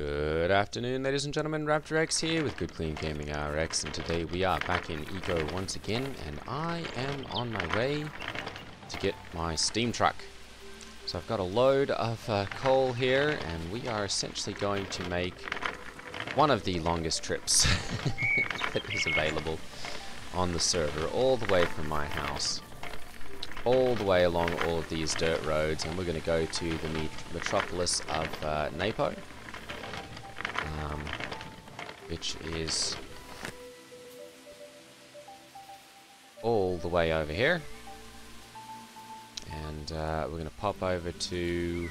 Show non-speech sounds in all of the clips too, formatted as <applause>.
Good afternoon, ladies and gentlemen. Raptor X here with Good Clean Gaming RX, and today we are back in Eco once again, and I am on my way to get my steam truck. So I've got a load of uh, coal here, and we are essentially going to make one of the longest trips <laughs> that is available on the server, all the way from my house, all the way along all of these dirt roads, and we're going to go to the metropolis of uh, Napo um, which is all the way over here. And uh, we're going to pop over to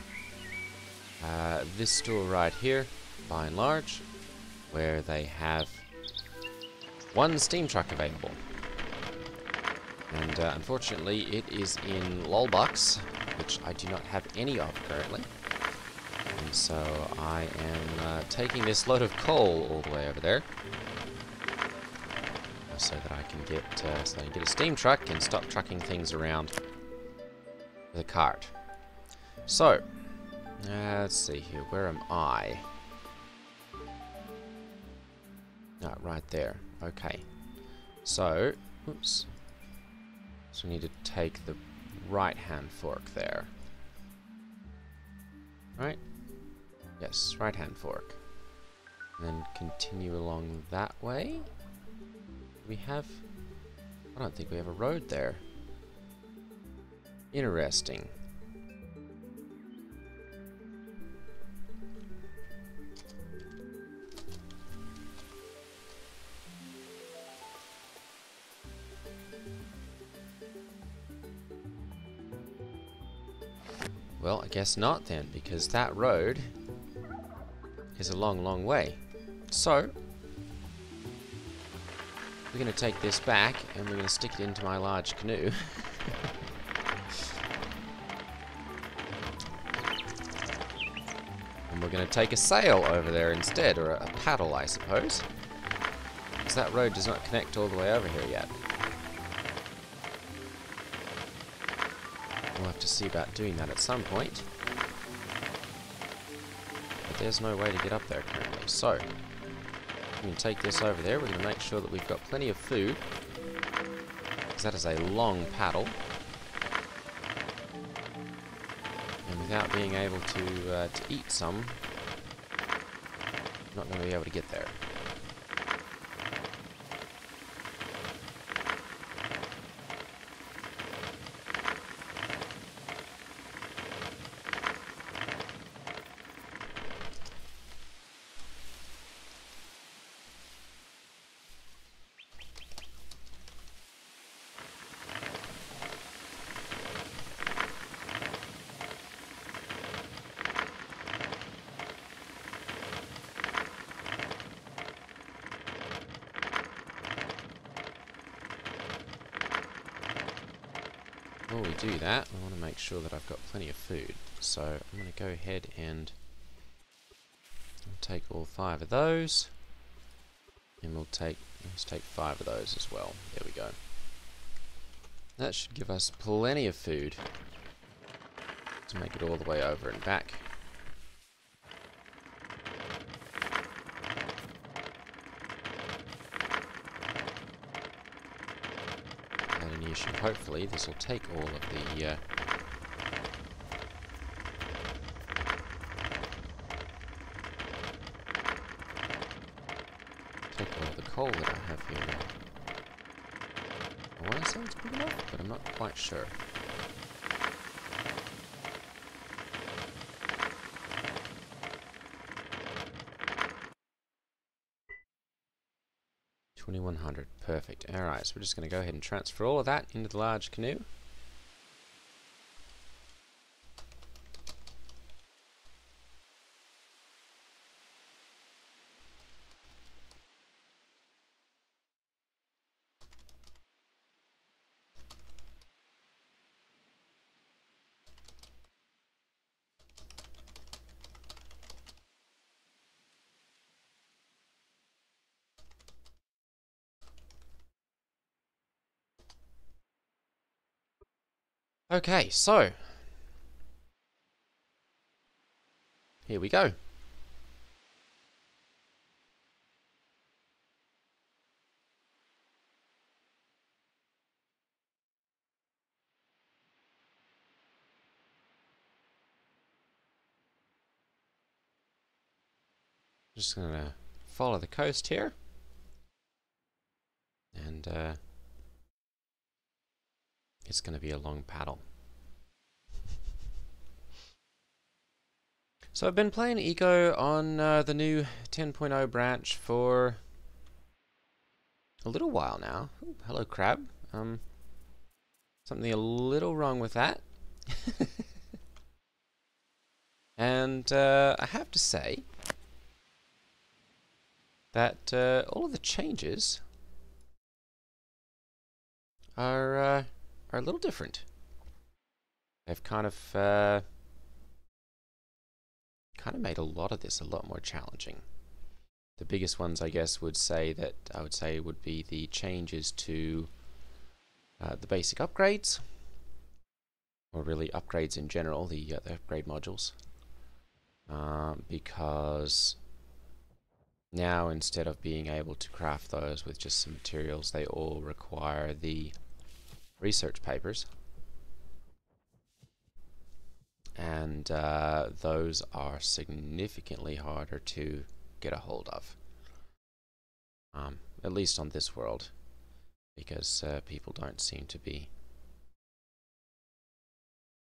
uh, this store right here, by and large, where they have one steam truck available. And uh, unfortunately, it is in Lolbucks, which I do not have any of currently. So I am uh, taking this load of coal all the way over there. So that I can get uh, so I can get a steam truck and stop trucking things around a cart. So, uh, let's see here. Where am I? Ah, right there. Okay. So, oops. So we need to take the right-hand fork there. Right? Yes, right hand fork. And then continue along that way. We have... I don't think we have a road there. Interesting. Well, I guess not then, because that road is a long, long way. So, we're going to take this back and we're going to stick it into my large canoe. <laughs> and we're going to take a sail over there instead, or a, a paddle, I suppose. Because that road does not connect all the way over here yet. We'll have to see about doing that at some point there's no way to get up there currently. So, we can take this over there. We're going to make sure that we've got plenty of food. Because that is a long paddle. And without being able to, uh, to eat some, not going to be able to get there. Do that, I want to make sure that I've got plenty of food. So I'm going to go ahead and take all five of those. And we'll take, let's take five of those as well. There we go. That should give us plenty of food to make it all the way over and back. Hopefully this will take all of the... Uh, take all of the coal that I have here. now. I want to say it's big enough, but I'm not quite sure. 2100. Perfect. Alright, so we're just going to go ahead and transfer all of that into the large canoe. Okay, so. Here we go. Just gonna follow the coast here. And uh, it's gonna be a long paddle. So I've been playing Eco on uh, the new 10.0 branch for a little while now. Ooh, hello, crab. Um, something a little wrong with that. <laughs> and uh, I have to say that uh, all of the changes are uh, are a little different. They've kind of uh, kind of made a lot of this a lot more challenging. The biggest ones, I guess, would say that I would say would be the changes to uh, the basic upgrades, or really upgrades in general, the, uh, the upgrade modules, um, because now instead of being able to craft those with just some materials, they all require the research papers and uh, those are significantly harder to get a hold of. Um, at least on this world, because uh, people don't seem to be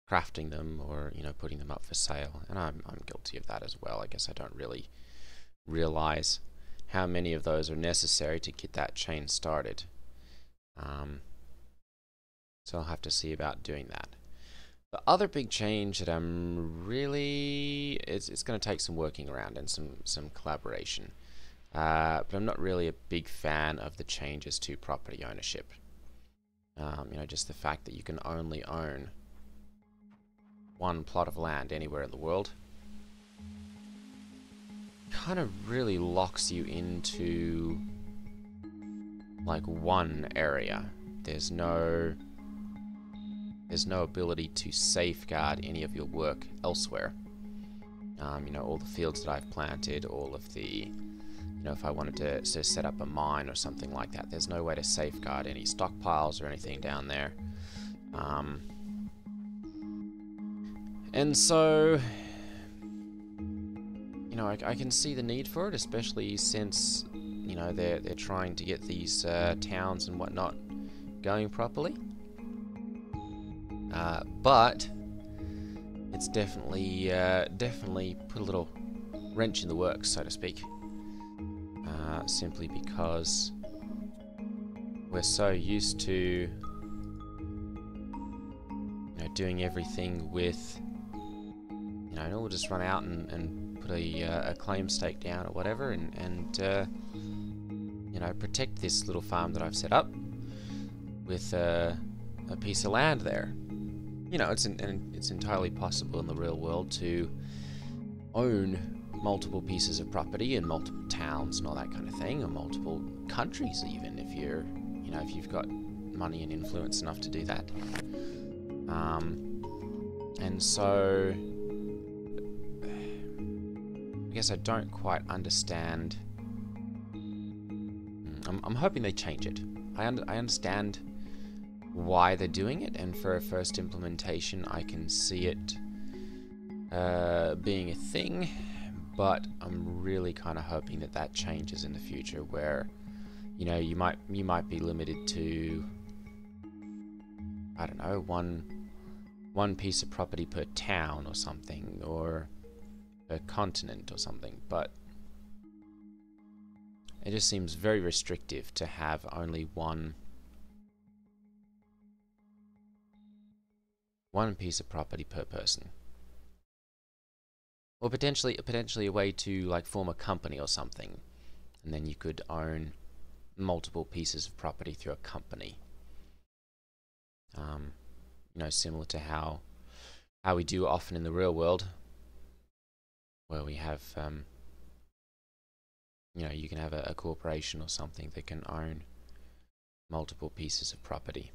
crafting them or you know putting them up for sale, and I'm I'm guilty of that as well. I guess I don't really realize how many of those are necessary to get that chain started. Um, so I'll have to see about doing that. The other big change that I'm really it's it's going to take some working around and some some collaboration. Uh, but I'm not really a big fan of the changes to property ownership. Um, you know, just the fact that you can only own one plot of land anywhere in the world kind of really locks you into like one area. There's no there's no ability to safeguard any of your work elsewhere. Um, you know, all the fields that I've planted, all of the, you know, if I wanted to, set up a mine or something like that, there's no way to safeguard any stockpiles or anything down there. Um, and so, you know, I, I, can see the need for it, especially since, you know, they're, they're trying to get these uh, towns and whatnot going properly. Uh, but it's definitely uh, definitely put a little wrench in the works, so to speak. Uh, simply because we're so used to you know, doing everything with you know, we'll just run out and, and put a, uh, a claim stake down or whatever, and, and uh, you know protect this little farm that I've set up with uh, a piece of land there you know, it's an, it's entirely possible in the real world to own multiple pieces of property in multiple towns and all that kind of thing, or multiple countries even, if you're, you know, if you've got money and influence enough to do that. Um, and so, I guess I don't quite understand. I'm, I'm hoping they change it. I, un I understand why they're doing it, and for a first implementation, I can see it uh, being a thing, but I'm really kind of hoping that that changes in the future, where you know you might you might be limited to I don't know one one piece of property per town or something, or a continent or something, but it just seems very restrictive to have only one one piece of property per person. Or potentially potentially a way to like form a company or something. And then you could own multiple pieces of property through a company. Um, you know, similar to how how we do often in the real world, where we have, um, you know, you can have a, a corporation or something that can own multiple pieces of property.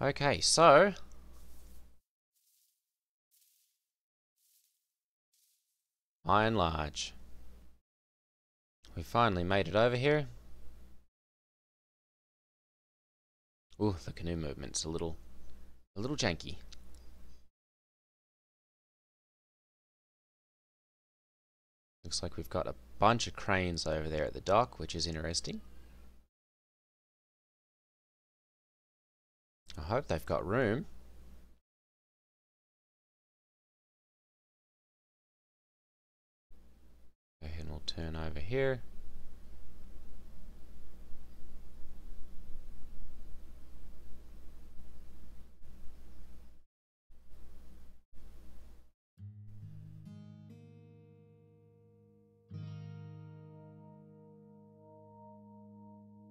Okay, so Iron Large. We finally made it over here. Ooh, the canoe movement's a little a little janky. Looks like we've got a bunch of cranes over there at the dock, which is interesting. I hope they've got room. Go ahead and we'll turn over here.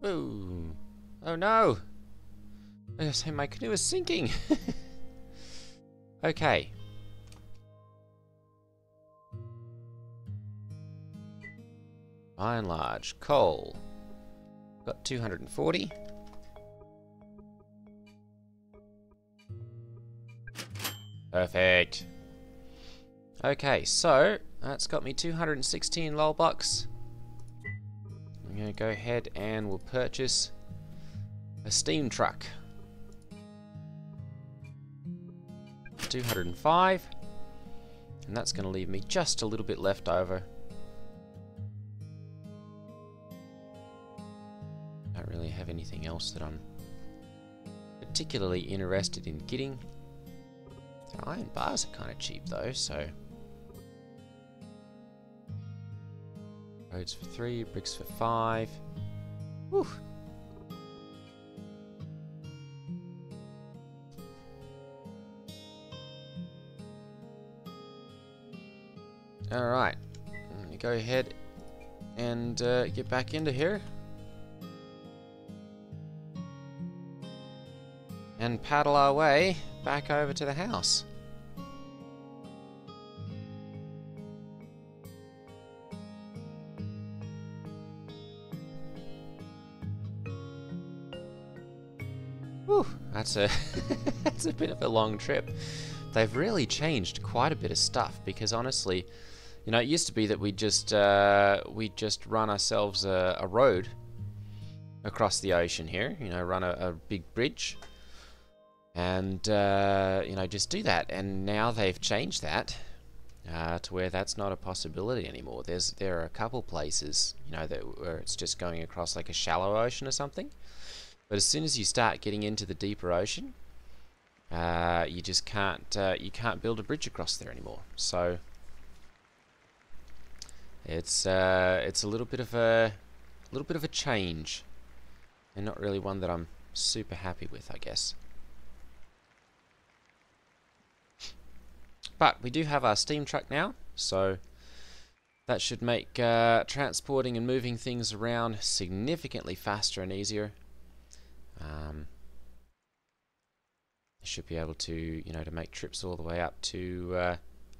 Ooh. Oh no! I say my canoe is sinking! <laughs> okay. By and large. Coal. Got 240. Perfect. Okay, so that's got me 216 lol bucks. I'm to go ahead and we'll purchase a steam truck. 205. And that's going to leave me just a little bit left over. I don't really have anything else that I'm particularly interested in getting. Iron bars are kind of cheap though, so Roads for three, bricks for five. Whew. Alright, go ahead and uh, get back into here. And paddle our way back over to the house. Whew, that's a <laughs> that's a bit of a long trip. They've really changed quite a bit of stuff because honestly, you know, it used to be that we just uh, we just run ourselves a, a, road across the ocean here. You know, run a, a big bridge, and uh, you know, just do that. And now they've changed that uh, to where that's not a possibility anymore. There's there are a couple places, you know, that where it's just going across like a shallow ocean or something but as soon as you start getting into the deeper ocean, uh, you just can't uh, you can't build a bridge across there anymore. So it's uh, it's a little bit of a, a little bit of a change, and not really one that I'm super happy with, I guess. But we do have our steam truck now, so that should make uh, transporting and moving things around significantly faster and easier. Um, should be able to, you know, to make trips all the way up to uh,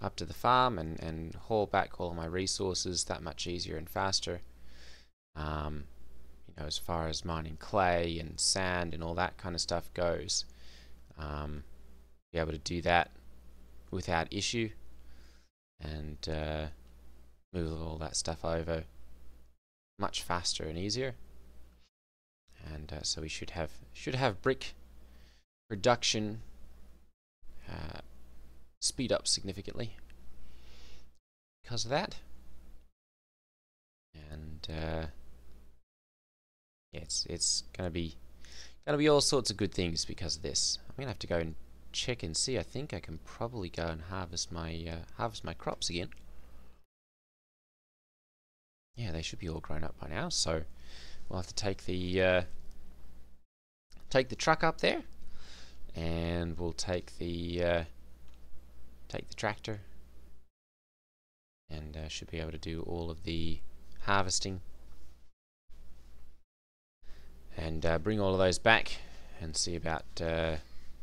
up to the farm and, and haul back all my resources that much easier and faster. Um, you know, as far as mining clay and sand and all that kind of stuff goes, um, be able to do that without issue and uh, move all that stuff over much faster and easier and uh, so we should have should have brick production uh, speed up significantly. Because of that. And uh, yeah, it's it's gonna be gonna be all sorts of good things because of this. I'm gonna have to go and check and see. I think I can probably go and harvest my uh, harvest my crops again. Yeah they should be all grown up by now. So we'll have to take the uh, take the truck up there. And we'll take the uh, take the tractor and uh, should be able to do all of the harvesting and uh, bring all of those back and see about uh,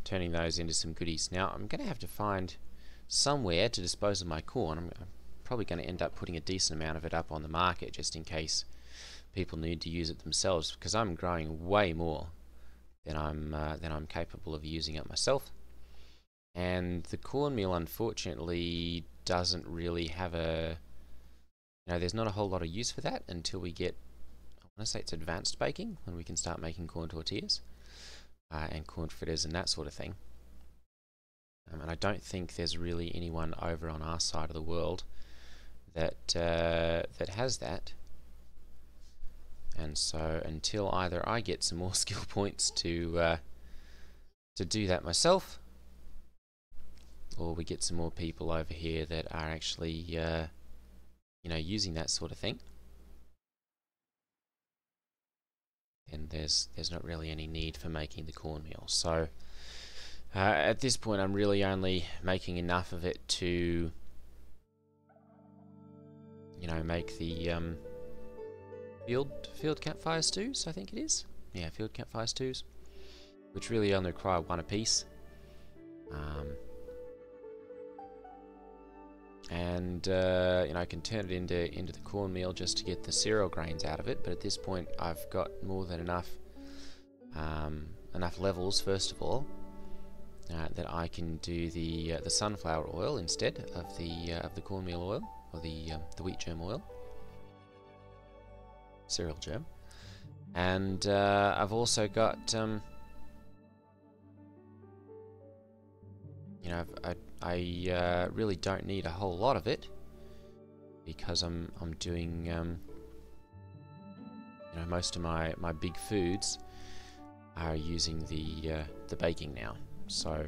turning those into some goodies. Now I'm going to have to find somewhere to dispose of my corn. I'm, I'm probably going to end up putting a decent amount of it up on the market just in case people need to use it themselves because I'm growing way more than I'm uh, than I'm capable of using it myself. And the cornmeal, unfortunately, doesn't really have a you know there's not a whole lot of use for that until we get I want to say it's advanced baking when we can start making corn tortillas uh, and corn fritters and that sort of thing. Um, and I don't think there's really anyone over on our side of the world that uh, that has that. And so until either I get some more <laughs> skill points to uh, to do that myself, or we get some more people over here that are actually uh, you know using that sort of thing, and there's there's not really any need for making the cornmeal. So uh, at this point, I'm really only making enough of it to you know make the um, field field campfire stews. I think it is. Yeah, field campfire stews, which really only require one apiece. Um, and uh, you know I can turn it into into the cornmeal just to get the cereal grains out of it. But at this point, I've got more than enough um, enough levels. First of all, uh, that I can do the uh, the sunflower oil instead of the uh, of the cornmeal oil or the um, the wheat germ oil, cereal germ, and uh, I've also got um, you know I I uh, really don't need a whole lot of it because I'm I'm doing um, you know most of my my big foods are using the uh, the baking now. So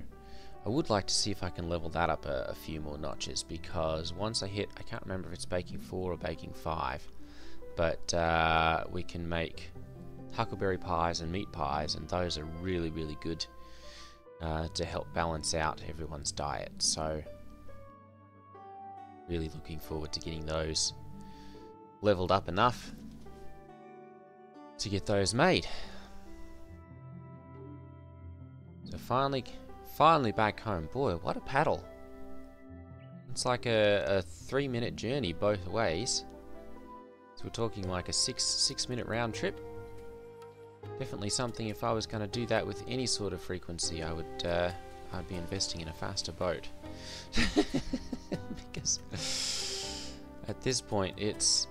I would like to see if I can level that up a, a, few more notches because once I hit, I can't remember if it's baking 4 or baking 5, but uh, we can make huckleberry pies and meat pies and those are really really good uh, to help balance out everyone's diet. So really looking forward to getting those leveled up enough to get those made. So finally, finally back home. Boy, what a paddle. It's like a, a three minute journey both ways. So we're talking like a six six minute round trip. Definitely something if I was going to do that with any sort of frequency, I would uh, I'd be investing in a faster boat. <laughs> because at this point it's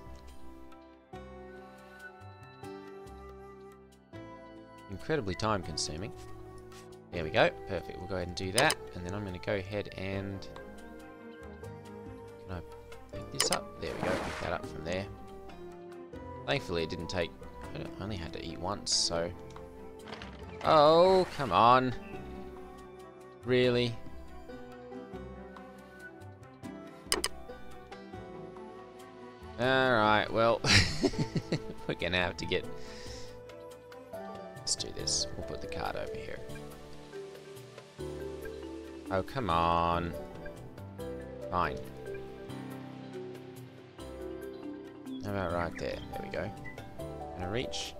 incredibly time consuming. There we go. Perfect. We'll go ahead and do that. And then I'm going to go ahead and... Can I pick this up? There we go. Pick that up from there. Thankfully it didn't take... I only had to eat once, so... Oh, come on. Really? Alright, well... <laughs> we're to have to get... Let's do this. We'll put the card over here. Oh, come on. Fine. How about right there? There we go. Gonna reach.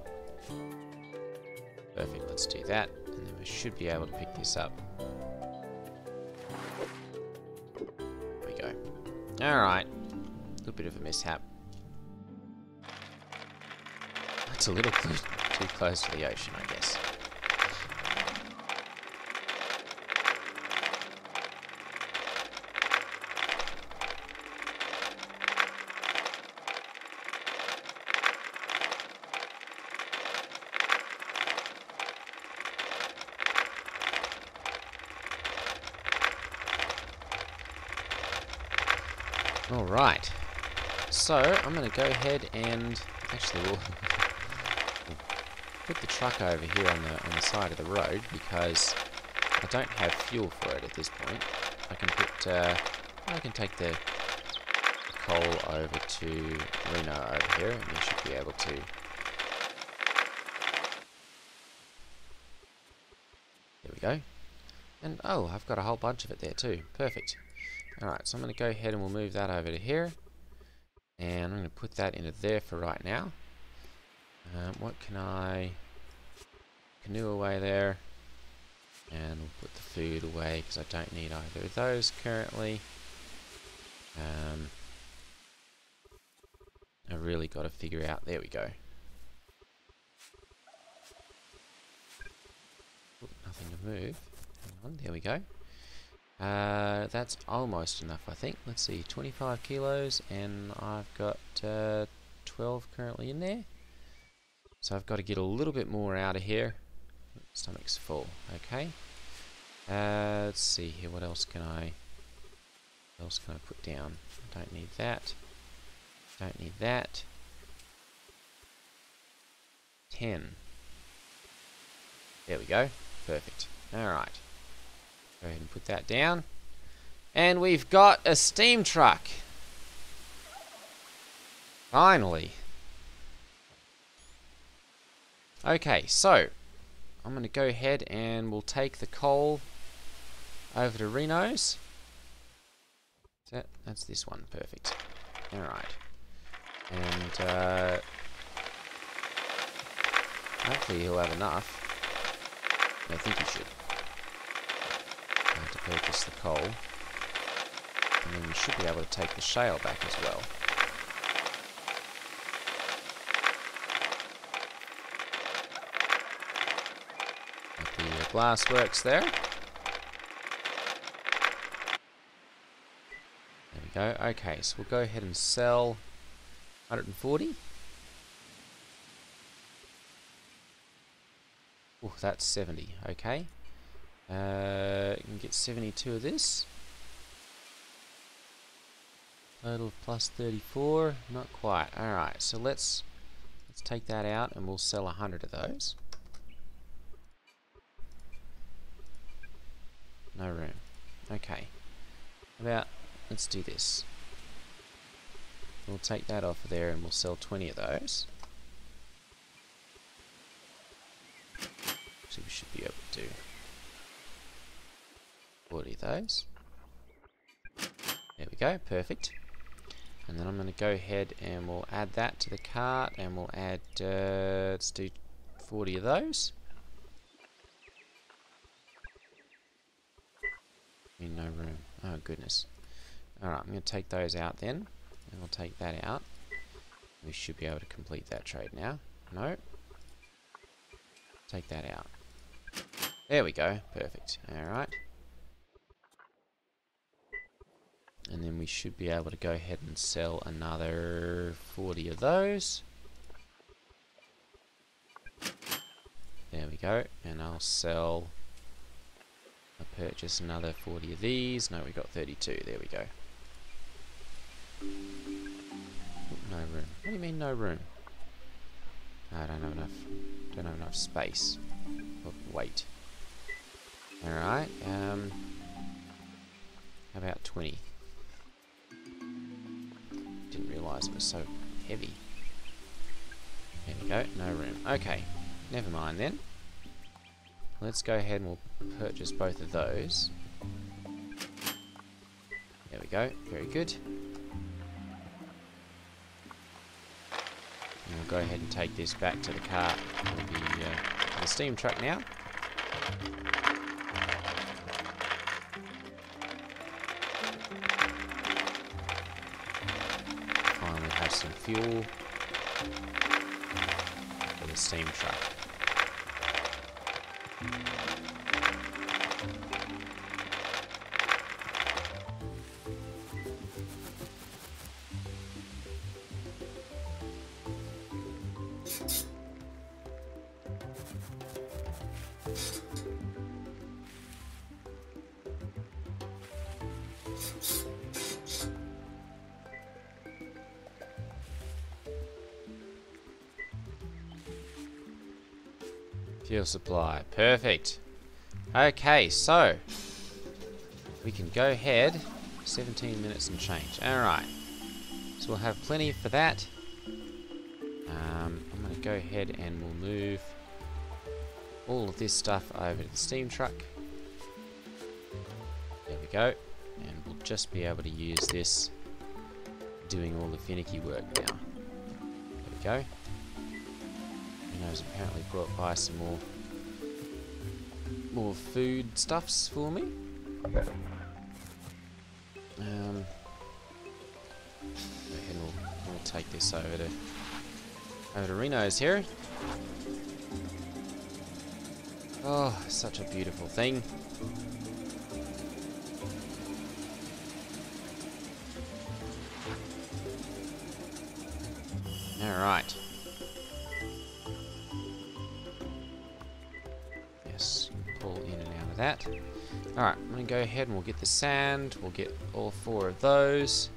Perfect, let's do that. And then we should be able to pick this up. There we go. Alright. A little bit of a mishap. That's a little too close to the ocean, I guess. Alright. So, I'm going to go ahead and... Actually, we'll, <laughs> put the truck over here on the, on the side of the road because I don't have fuel for it at this point. I can put... Uh, I can take the coal over to Reno over here and you should be able to... There we go. And, oh, I've got a whole bunch of it there too. Perfect. Alright, so I'm going to go ahead and we'll move that over to here. And I'm going to put that into there for right now. Um, what can I... Canoe away there. And we'll put the food away because I don't need either of those currently. Um, I really got to figure out... There we go. nothing to move. On, there we go. Uh, that's almost enough, I think. Let's see, 25 kilos, and I've got uh, 12 currently in there. So I've got to get a little bit more out of here. Stomach's full, okay. Uh, let's see here, what else can I... What else can I put down? I don't need that. Don't need that. 10. There we go. Perfect. Alright. Go ahead and put that down. And we've got a steam truck. Finally. Okay, so I'm going to go ahead and we'll take the coal over to Reno's. That, that's this one. Perfect. Alright. And uh, hopefully he'll have enough. I think he should. To purchase the coal. And then we should be able to take the shale back as well. The glass works there. There we go. Okay, so we'll go ahead and sell 140. Oh, that's 70. Okay. Uh, you can get 72 of this. Total plus 34. Not quite. Alright, so let's let's take that out and we'll sell 100 of those. No room. Okay. About, let's do this. We'll take that off of there and we'll sell 20 of those. So we should be able to do 40 of those. There we go, perfect. And then I'm going to go ahead and we'll add that to the cart and we'll add, uh, let's do 40 of those. In no room. Oh goodness. Alright, I'm going to take those out then. And we'll take that out. We should be able to complete that trade now. No. Take that out. There we go. Perfect. Alright. And then we should be able to go ahead and sell another 40 of those. There we go. And I'll sell... I'll purchase another 40 of these. No, we got 32. There we go. No room. What do you mean no room? I don't have enough. Don't have enough space. Oh, wait. Alright, um... About 20? It was so heavy. There we go, no room. Okay, never mind then. Let's go ahead and we'll purchase both of those. There we go, very good. And we'll go ahead and take this back to the cart the, uh, the steam truck now. Fuel for the steam truck. Fuel supply. Perfect. Okay, so we can go ahead. 17 minutes and change. Alright. So we'll have plenty for that. Um, I'm going to go ahead and we'll move all of this stuff over to the steam truck. There we go. And we'll just be able to use this doing all the finicky work now. There we go. Reno's apparently brought by some more more food stuffs for me. Um, and we'll, we'll take this over to over to Reno's here. Oh, such a beautiful thing. Go ahead and we'll get the sand. We'll get all four of those.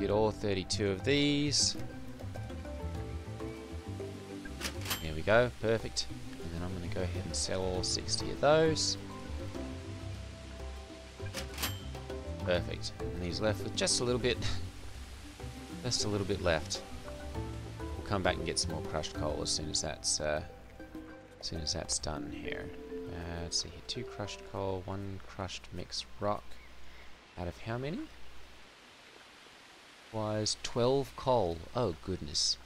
Get all 32 of these. There we go, perfect. And then I'm going to go ahead and sell all 60 of those. Perfect. And he's left with just a little bit, <laughs> just a little bit left. We'll come back and get some more crushed coal as soon as that's, uh, as soon as that's done here. Let's see here, two crushed coal, one crushed mixed rock. Out of how many? Was 12 coal. Oh goodness.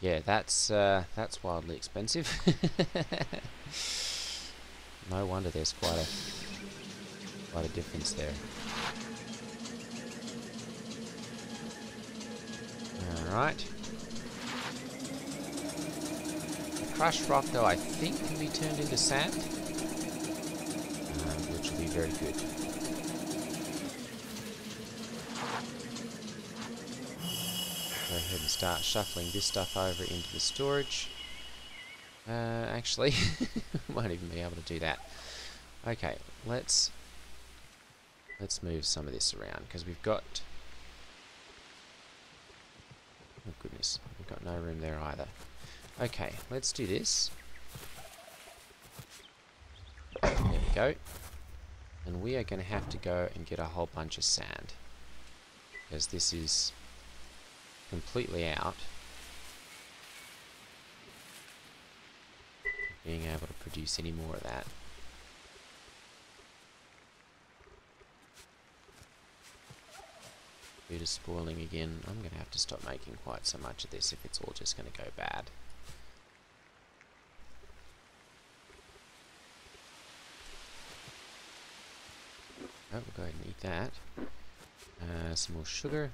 Yeah, that's uh, that's wildly expensive. <laughs> no wonder there's quite a quite a difference there. Alright. The crushed rock, though, I think can be turned into sand. Which will be very good. Go ahead and start shuffling this stuff over into the storage. Uh, actually, <laughs> won't even be able to do that. Okay, let's let's move some of this around because we've got Oh goodness, we've got no room there either. Okay, let's do this. There we go. And we are going to have to go and get a whole bunch of sand. Because this is completely out. Being able to produce any more of that. Due to spoiling again, I'm going to have to stop making quite so much of this if it's all just going to go bad. Oh, we'll go ahead and eat that. Uh, some more sugar.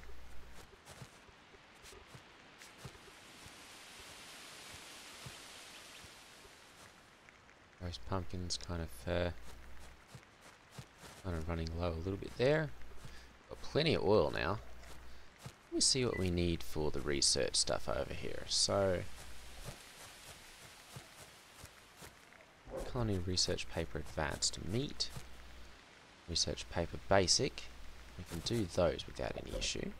Roast pumpkins kind of uh, kind of running low a little bit there. Got plenty of oil now. Let me see what we need for the research stuff over here. So, Culinary Research Paper Advanced Meat, Research Paper Basic. We can do those without any issue.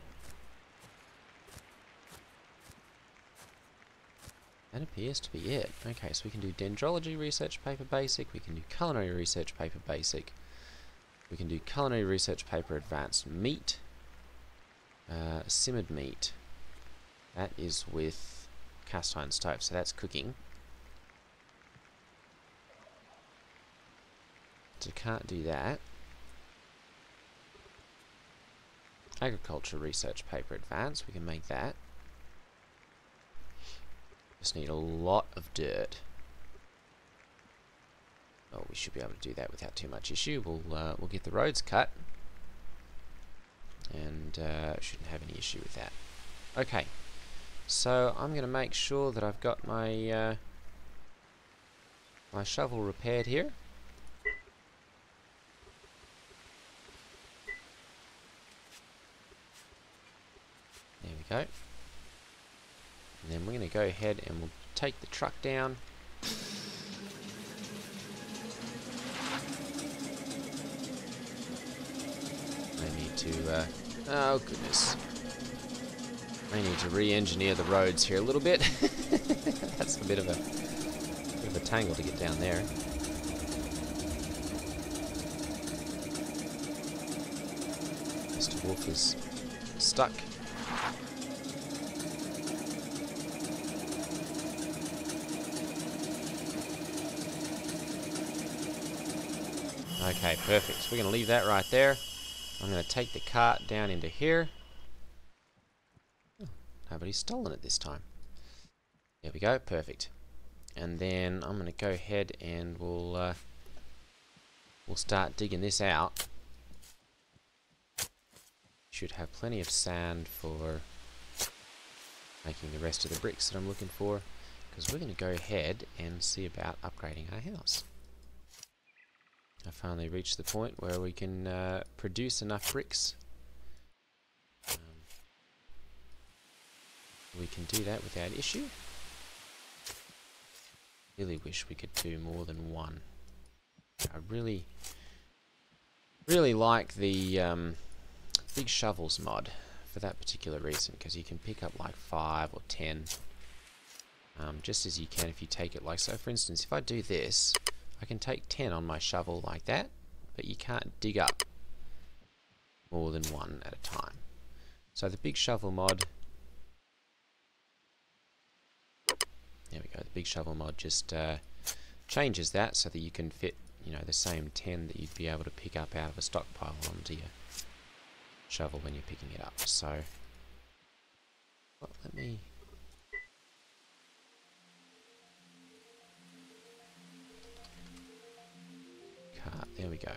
That appears to be it. Okay, so we can do Dendrology Research Paper Basic, we can do Culinary Research Paper Basic, we can do Culinary Research Paper Advanced Meat, uh, simmered meat. That is with cast iron stove, so that's cooking. So can't do that. Agriculture Research Paper Advanced, we can make that. Just need a lot of dirt. Oh, we should be able to do that without too much issue. We'll uh, we'll get the roads cut, and uh, shouldn't have any issue with that. Okay, so I'm going to make sure that I've got my uh, my shovel repaired here. Go. And then we're going to go ahead and we'll take the truck down. I need to, uh, oh goodness. I need to re-engineer the roads here a little bit. <laughs> That's a bit of a, bit of a tangle to get down there. Mr. Wolf is stuck. Okay, perfect. So we're going to leave that right there. I'm going to take the cart down into here. Nobody's stolen it this time. There we go, perfect. And then I'm going to go ahead and we'll uh, we'll start digging this out. Should have plenty of sand for making the rest of the bricks that I'm looking for because we're going to go ahead and see about upgrading our house. I finally reached the point where we can uh, produce enough bricks. Um, we can do that without issue. Really wish we could do more than one. I really, really like the um, big shovels mod for that particular reason because you can pick up like 5 or 10 um, just as you can if you take it like so for instance if I do this I can take 10 on my shovel like that but you can't dig up more than one at a time. So the big shovel mod there we go the big shovel mod just uh, changes that so that you can fit you know the same 10 that you'd be able to pick up out of a stockpile onto your shovel when you're picking it up. So well, let me there we go.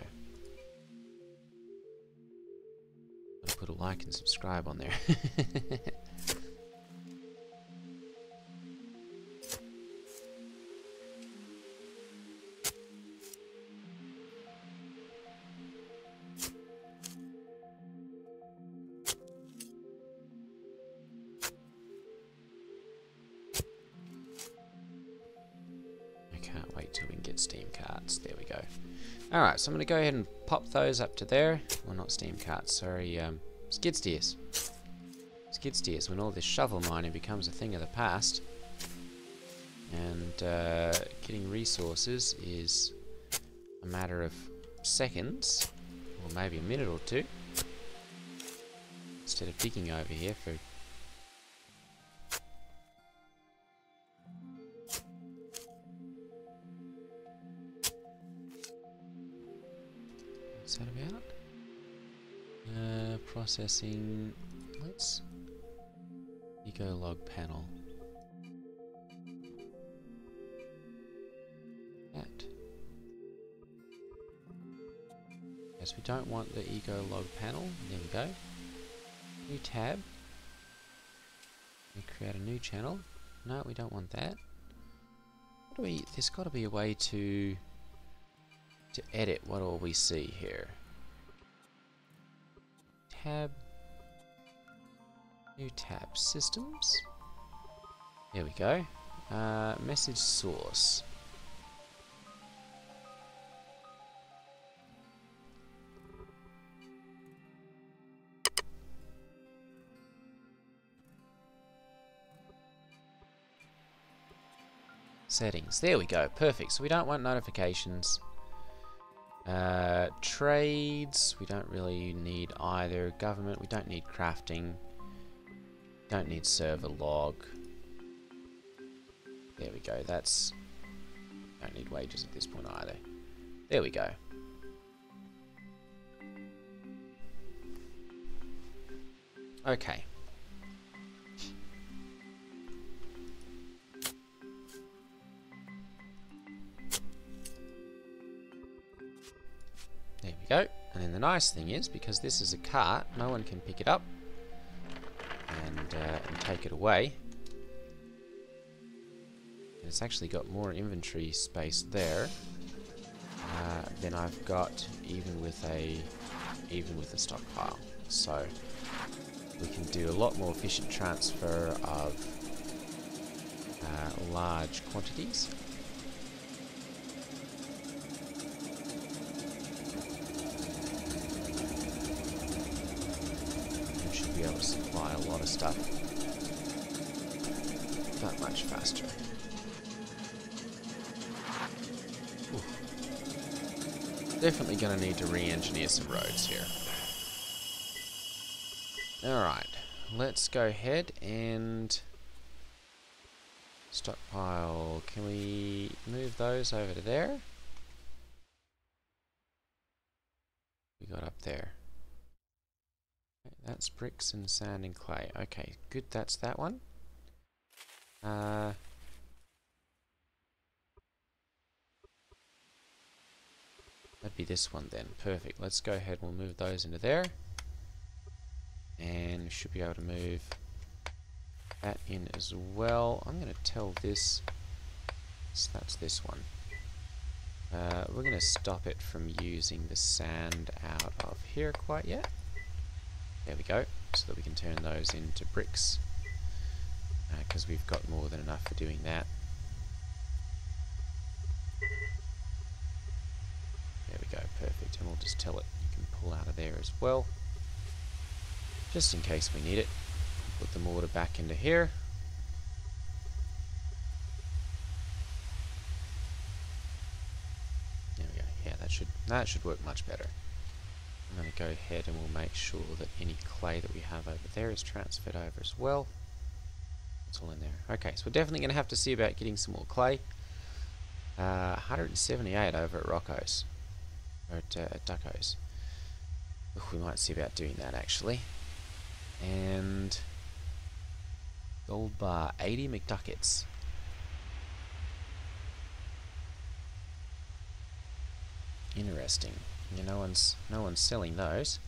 Put a like and subscribe on there <laughs> Alright, so I'm going to go ahead and pop those up to there. Well, not steam carts, sorry, um, skid steers. Skid steers, when all this shovel mining becomes a thing of the past. And uh, getting resources is a matter of seconds, or maybe a minute or two. Instead of digging over here for processing. Let's eco log panel. That. Yes, we don't want the eco log panel. There we go. New tab. We create a new channel. No, we don't want that. What do we? There's got to be a way to to edit what all we see here tab. New tab. Systems. There we go. Uh, message source. Settings. There we go. Perfect. So we don't want notifications. Uh, trades, we don't really need either. Government, we don't need crafting. Don't need server log. There we go, that's... Don't need wages at this point either. There we go. Okay. Go. And then the nice thing is, because this is a cart, no one can pick it up and, uh, and take it away. And it's actually got more inventory space there uh, than I've got even with a even with a stockpile. So we can do a lot more efficient transfer of uh, large quantities. be able to supply a lot of stuff that much faster. Ooh. Definitely going to need to re-engineer some roads here. Alright, let's go ahead and stockpile. Can we move those over to there? We got up there. That's bricks and sand and clay. Okay, good, that's that one. Uh, that'd be this one then. Perfect. Let's go ahead we'll move those into there. And should be able to move that in as well. I'm going to tell this, so that's this one. Uh, we're going to stop it from using the sand out of here quite yet. There we go, so that we can turn those into bricks because uh, we've got more than enough for doing that. There we go, perfect, and we'll just tell it you can pull out of there as well. just in case we need it. Put the mortar back into here. There we go. Yeah, that should that should work much better. Going to go ahead and we'll make sure that any clay that we have over there is transferred over as well. It's all in there. Okay, so we're definitely going to have to see about getting some more clay. Uh, 178 over at Rocco's. Or at, uh, at Ducko's. we might see about doing that actually. And gold bar, 80 McDuckets. Interesting. Yeah, no one's no one's selling those.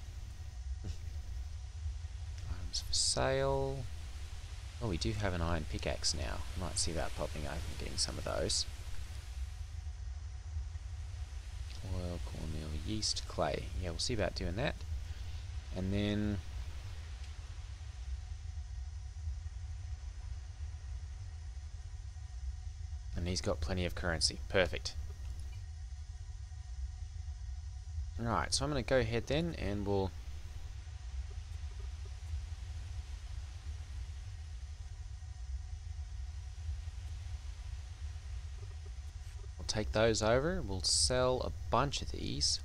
Items for sale. Oh, we do have an iron pickaxe now. Might see that popping over and getting some of those. Oil, cornmeal, yeast, clay. Yeah, we'll see about doing that. And then And he's got plenty of currency. Perfect. Right, so I'm going to go ahead then and we'll We'll take those over. We'll sell a bunch of these.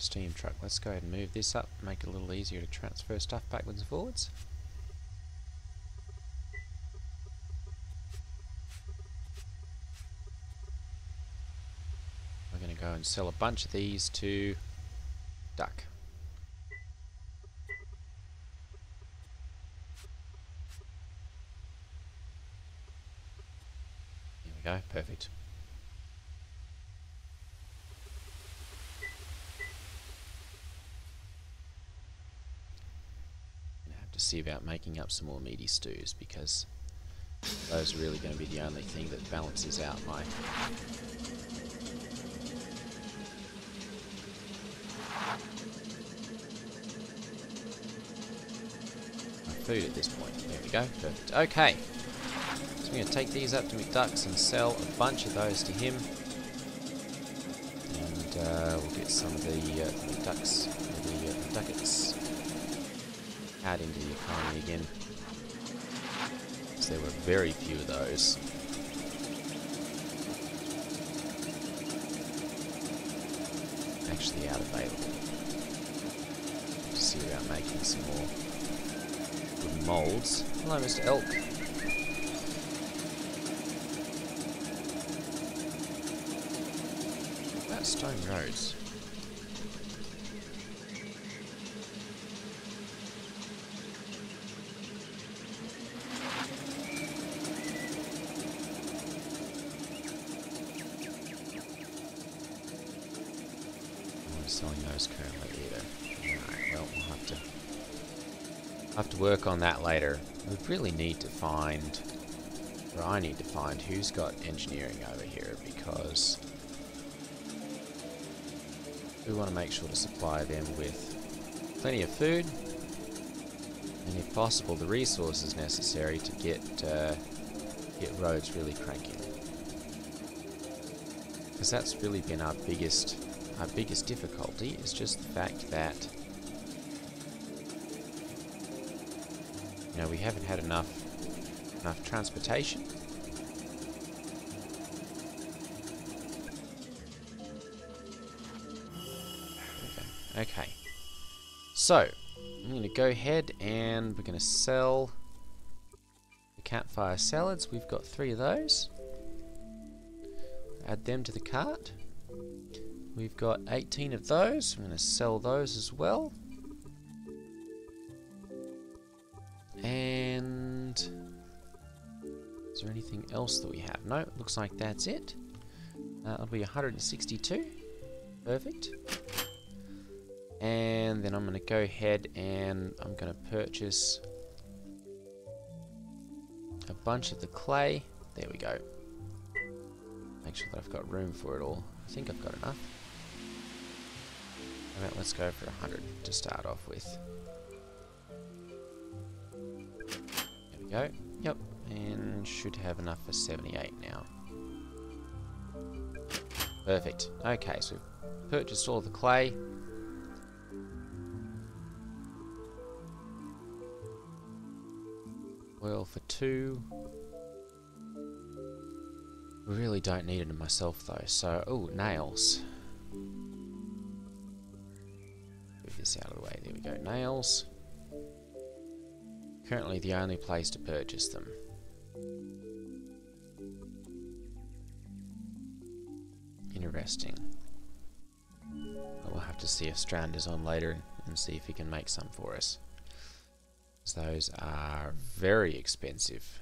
Steam truck. Let's go ahead and move this up, make it a little easier to transfer stuff backwards and forwards. We're going to go and sell a bunch of these to Duck. There we go, perfect. to see about making up some more meaty stews because those are really going to be the only thing that balances out my food at this point. There we go. Perfect. Okay. So I'm going to take these up to McDuck's and sell a bunch of those to him. And uh, we'll get some of the uh, the uh, add into the economy again. Because there were very few of those. Actually out available. To see about making some more wooden molds. Hello, Mr. Elk. That stone roads. selling those currently either. Alright, well, we'll have to, have to work on that later. We really need to find, or I need to find who's got engineering over here because we want to make sure to supply them with plenty of food and if possible the resources necessary to get uh, get roads really cranking because that's really been our biggest our biggest difficulty is just the fact that you know we haven't had enough enough transportation. Okay. So, I'm going to go ahead and we're going to sell the campfire salads. We've got three of those. Add them to the cart. We've got 18 of those. I'm going to sell those as well. Else that we have? No, looks like that's it. Uh, that'll be 162. Perfect. And then I'm going to go ahead and I'm going to purchase a bunch of the clay. There we go. Make sure that I've got room for it all. I think I've got enough. Alright, let's go for 100 to start off with. There we go. Yep, and should have enough for 78 now. Perfect. Okay, so we've purchased all the clay. Oil for two. Really don't need it myself though, so... Oh, nails. Move this out of the way, there we go. Nails. Currently the only place to purchase them. See if Strand is on later and see if he can make some for us. Those are very expensive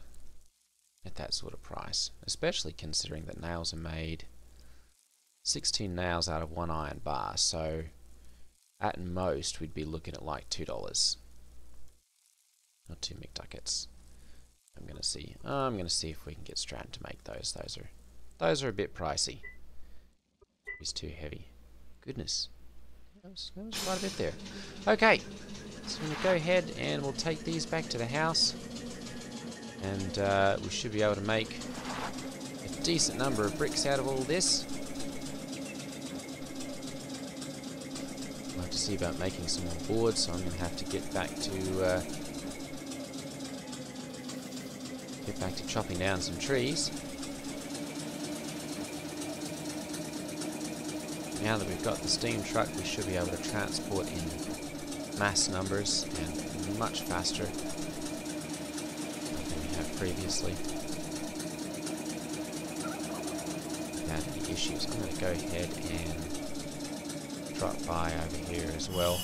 at that sort of price, especially considering that nails are made 16 nails out of one iron bar, so at most we'd be looking at like $2. Not two McDuckets. I'm gonna see. I'm gonna see if we can get Strand to make those. Those are those are a bit pricey. He's too heavy. Goodness. Was, that was quite a bit there. Okay. So I'm going to go ahead and we'll take these back to the house. And uh, we should be able to make a decent number of bricks out of all this. I'll have to see about making some more boards, so I'm going to have to get back to uh, get back to chopping down some trees. Now that we've got the steam truck, we should be able to transport in mass numbers and much faster than we have previously. Without any issues. I'm going to go ahead and drop by over here as well.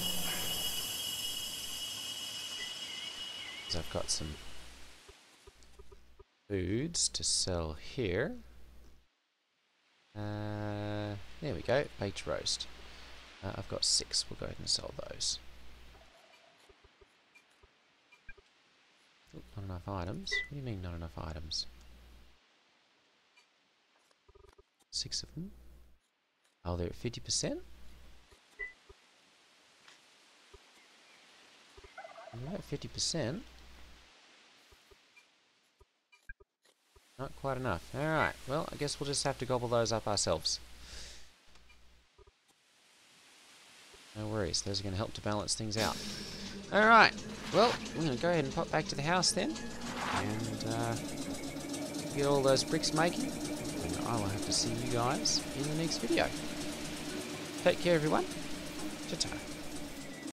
Because I've got some foods to sell here. There we go, baked roast. Uh, I've got six, we'll go ahead and sell those. Oop, not enough items? What do you mean not enough items? Six of them? Oh, they're at 50%? You're at 50%. Not quite enough. Alright, well, I guess we'll just have to gobble those up ourselves. No worries, those are going to help to balance things out. Alright, well, we're going to go ahead and pop back to the house then. And uh, get all those bricks making. And I will have to see you guys in the next video. Take care, everyone. Ta-ta.